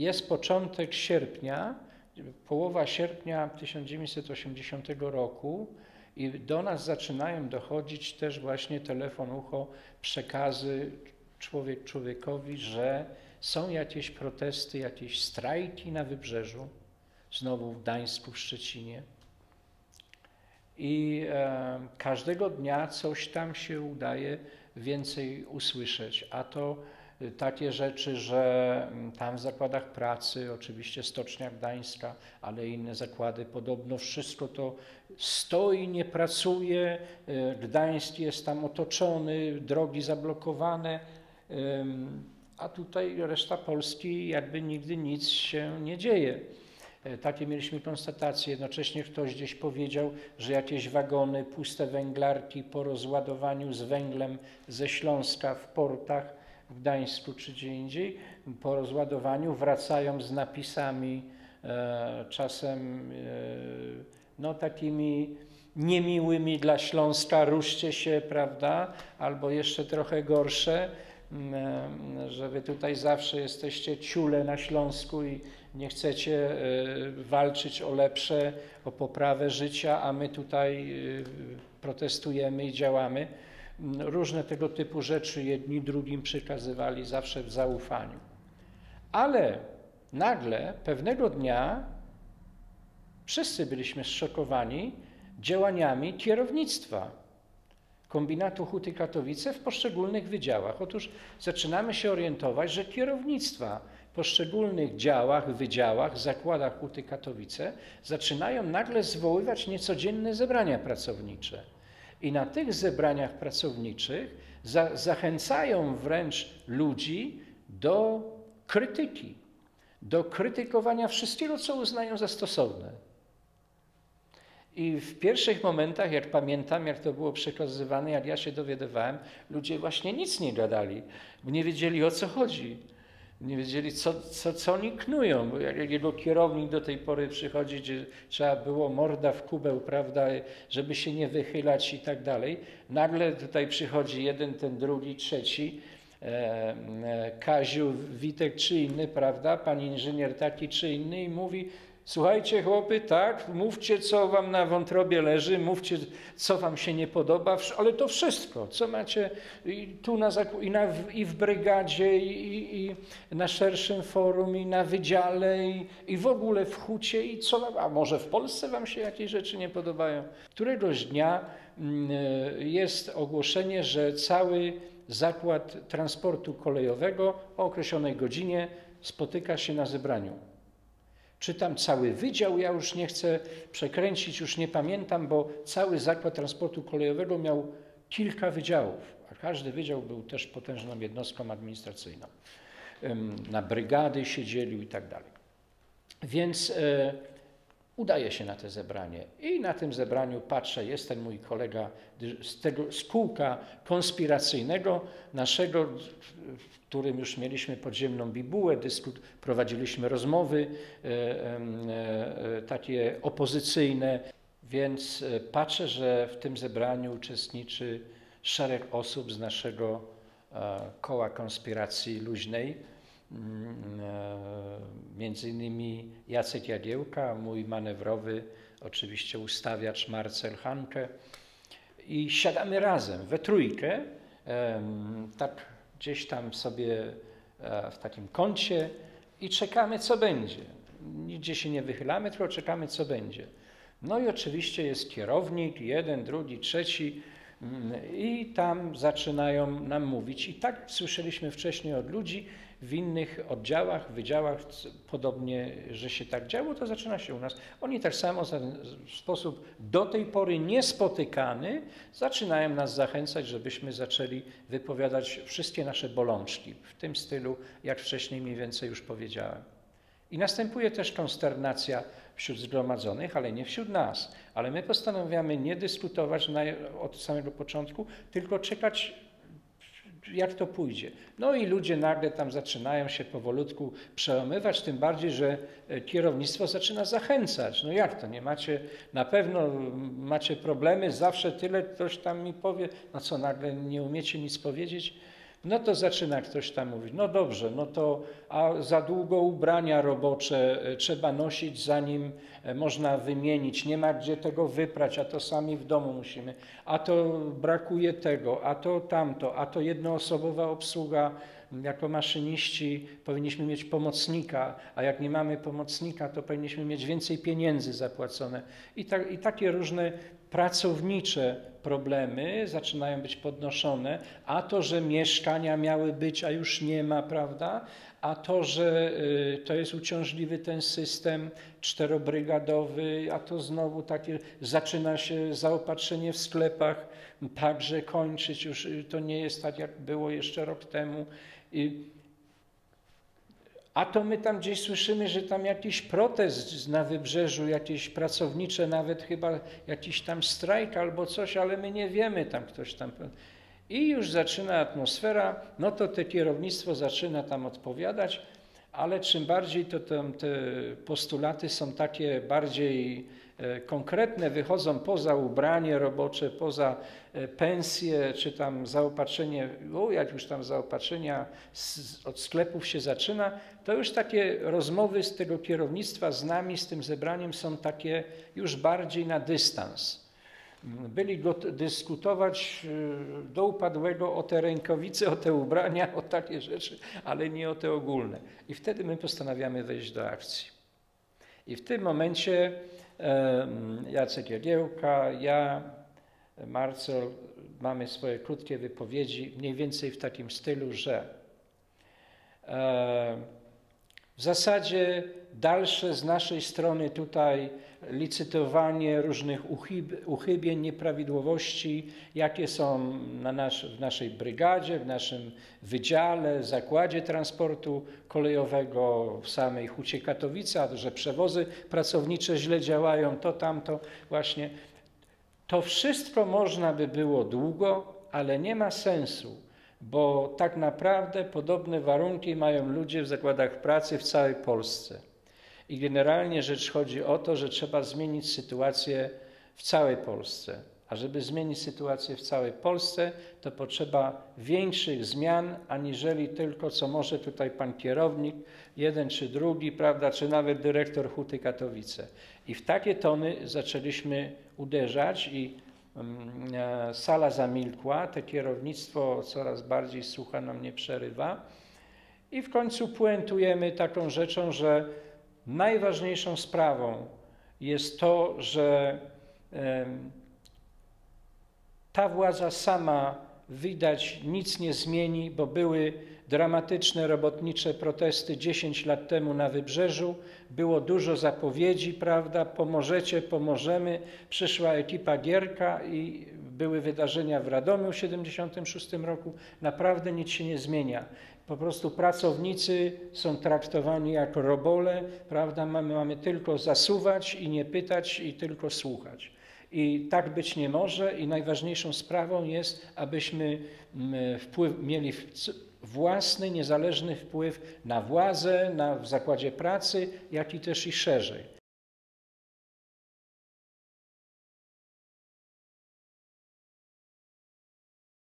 jest początek sierpnia, połowa sierpnia 1980 roku i do nas zaczynają dochodzić też właśnie telefon, ucho, przekazy człowiek człowiekowi, że są jakieś protesty, jakieś strajki na wybrzeżu, znowu w Gdańsku, w Szczecinie. I e, każdego dnia coś tam się udaje więcej usłyszeć, a to takie rzeczy, że mm, tam w zakładach pracy, oczywiście Stocznia Gdańska, ale inne zakłady, podobno wszystko to stoi, nie pracuje, e, Gdańsk jest tam otoczony, drogi zablokowane, a tutaj reszta Polski jakby nigdy nic się nie dzieje. E, takie mieliśmy konstatacje. Jednocześnie ktoś gdzieś powiedział, że jakieś wagony, puste węglarki po rozładowaniu z węglem ze Śląska w portach w Gdańsku czy gdzie indziej, po rozładowaniu wracają z napisami e, czasem e, no takimi niemiłymi dla Śląska, ruszcie się, prawda, albo jeszcze trochę gorsze, e, że wy tutaj zawsze jesteście ciule na Śląsku i nie chcecie e, walczyć o lepsze, o poprawę życia, a my tutaj e, protestujemy i działamy różne tego typu rzeczy jedni drugim przekazywali zawsze w zaufaniu. Ale nagle pewnego dnia wszyscy byliśmy zszokowani działaniami kierownictwa kombinatu Huty Katowice w poszczególnych wydziałach. Otóż zaczynamy się orientować, że kierownictwa w poszczególnych działach, wydziałach, zakładach Huty Katowice zaczynają nagle zwoływać niecodzienne zebrania pracownicze. I na tych zebraniach pracowniczych za, zachęcają wręcz ludzi do krytyki, do krytykowania wszystkiego, co uznają za stosowne. I w pierwszych momentach, jak pamiętam, jak to było przekazywane, jak ja się dowiadywałem, ludzie właśnie nic nie gadali, nie wiedzieli o co chodzi nie wiedzieli, co, co, co oni knują. Bo jak jego kierownik do tej pory przychodzi, gdzie trzeba było morda w kubeł, prawda, żeby się nie wychylać i tak dalej. Nagle tutaj przychodzi jeden, ten drugi, trzeci, e, e, Kaziu, Witek czy inny, prawda, pan inżynier taki czy inny i mówi, Słuchajcie, chłopy, tak, mówcie, co wam na wątrobie leży, mówcie, co wam się nie podoba, ale to wszystko, co macie i tu na, i, na, i w brygadzie, i, i, na szerszym forum, i na wydziale, i, i w ogóle w hucie, i co, a może w Polsce wam się jakieś rzeczy nie podobają. Któregoś dnia mm, jest ogłoszenie, że cały zakład transportu kolejowego o określonej godzinie spotyka się na zebraniu Czytam cały wydział, ja już nie chcę przekręcić, już nie pamiętam, bo cały zakład transportu kolejowego miał kilka wydziałów, a każdy wydział był też potężną jednostką administracyjną. Na brygady siedzieli i tak dalej. Więc udaje się na te zebranie. I na tym zebraniu patrzę, jest ten mój kolega z tego z kółka konspiracyjnego naszego, w którym już mieliśmy podziemną bibułę, dyskut, prowadziliśmy rozmowy e, e, takie opozycyjne, więc e, patrzę, że w tym zebraniu uczestniczy szereg osób z naszego e, koła konspiracji luźnej, między innymi Jacek Jagiełka, mój manewrowy oczywiście ustawiacz Marcel Hanke i siadamy razem we trójkę, tak gdzieś tam sobie e, w takim kącie i czekamy co będzie. Nigdzie się nie wychylamy, tylko czekamy co będzie. No i oczywiście jest kierownik, jeden, drugi, trzeci mm, i tam zaczynają nam mówić. I tak słyszeliśmy wcześniej od ludzi, w innych oddziałach, wydziałach podobnie, że się tak działo, to zaczyna się u nas. Oni tak samo w sposób do tej pory niespotykany zaczynają nas zachęcać, żebyśmy zaczęli wypowiadać wszystkie nasze bolączki w tym stylu, jak wcześniej mniej więcej już powiedziałem. I następuje też konsternacja wśród zgromadzonych, ale nie wśród nas. Ale my postanawiamy nie dyskutować na, od samego początku, tylko czekać jak to pójdzie. No i ludzie nagle tam zaczynają się powolutku przełamywać, tym bardziej, że e, kierownictwo zaczyna zachęcać. No jak to, nie macie, na pewno macie problemy, zawsze tyle ktoś tam mi powie, no co nagle nie umiecie nic powiedzieć. No to zaczyna ktoś tam mówić, no dobrze, no to a za długo ubrania robocze e, trzeba nosić, zanim e, można wymienić. Nie ma gdzie tego wyprać, a to sami w domu musimy. A to brakuje tego, a to tamto, a to jednoosobowa obsługa. Jako maszyniści powinniśmy mieć pomocnika, a jak nie mamy pomocnika, to powinniśmy mieć więcej pieniędzy zapłacone. I, i takie różne pracownicze problemy zaczynają być podnoszone, a to, że mieszkania miały być, a już nie ma, prawda? A to, że y, to jest uciążliwy ten system czterobrygadowy, a to znowu takie, zaczyna się zaopatrzenie w sklepach, także kończyć już, y, to nie jest tak, jak było jeszcze rok temu. A to my tam gdzieś słyszymy, że tam jakiś protest na wybrzeżu, jakieś pracownicze, nawet chyba jakiś tam strajk albo coś, ale my nie wiemy, tam ktoś tam. I już zaczyna atmosfera, no to te kierownictwo zaczyna tam odpowiadać, ale czym bardziej to tam te postulaty są takie bardziej konkretne wychodzą poza ubranie robocze, poza e, pensje, czy tam zaopatrzenie, o, jak już tam zaopatrzenia z, od sklepów się zaczyna, to już takie rozmowy z tego kierownictwa z nami, z tym zebraniem są takie już bardziej na dystans. Byli go dyskutować e, do upadłego o te rękawice, o te ubrania, o takie rzeczy, ale nie o te ogólne. I wtedy my postanawiamy wejść do akcji. I w tym momencie Jacek Jagiełka, ja, Marcel, mamy swoje krótkie wypowiedzi, mniej więcej w takim stylu, że w zasadzie dalsze z naszej strony tutaj licytowanie różnych uchybień, nieprawidłowości, jakie są na nasz, w naszej brygadzie, w naszym wydziale, zakładzie transportu kolejowego, w samej Hucie Katowice, że przewozy pracownicze źle działają, to tamto właśnie. To wszystko można by było długo, ale nie ma sensu, bo tak naprawdę podobne warunki mają ludzie w zakładach pracy w całej Polsce. I generalnie rzecz chodzi o to, że trzeba zmienić sytuację w całej Polsce. A żeby zmienić sytuację w całej Polsce, to potrzeba większych zmian, aniżeli tylko co może tutaj pan kierownik, jeden czy drugi, prawda, czy nawet dyrektor Huty Katowice. I w takie tony zaczęliśmy uderzać i mm, e, sala zamilkła, te kierownictwo coraz bardziej słucha nam nie przerywa. I w końcu puentujemy taką rzeczą, że najważniejszą sprawą jest to, że ta władza sama widać nic nie zmieni, bo były dramatyczne robotnicze protesty 10 lat temu na wybrzeżu, było dużo zapowiedzi, prawda, pomożecie, pomożemy, przyszła ekipa Gierka i były wydarzenia w Radomiu w 76 roku, naprawdę nic się nie zmienia. Po prostu pracownicy są traktowani jako robole, prawda? Mamy, mamy tylko zasuwać i nie pytać i tylko słuchać. I tak być nie może i najważniejszą sprawą jest, abyśmy mm, wpływ, mieli własny, niezależny wpływ na władzę, na, w zakładzie pracy, jak i też i szerzej.